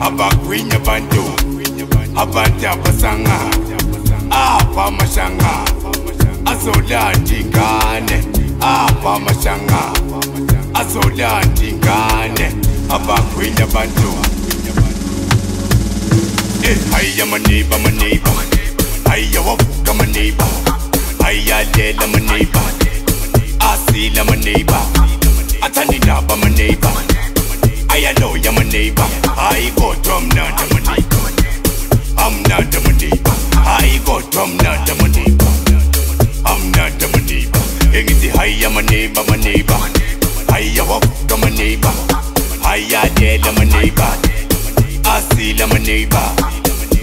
abagwinya bantu abantu abasanga apha Apa azolandla ingane apha amashanga azolandla ingane abagwinya abantu eh, hayi amaniba wabuka hayi awavuka amaniba hayi alela amaniba asila amaniba athandindaba amaniba not a neighbor. I'm not a neighbor. Anything high, I'm a neighbor, my neighbor. I walk, I'm a neighbor. I yell, I'm a neighbor. I see, I'm a neighbor.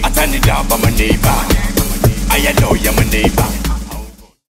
I turn it down, I'm a neighbor. I allow, I'm a neighbor.